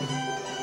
Música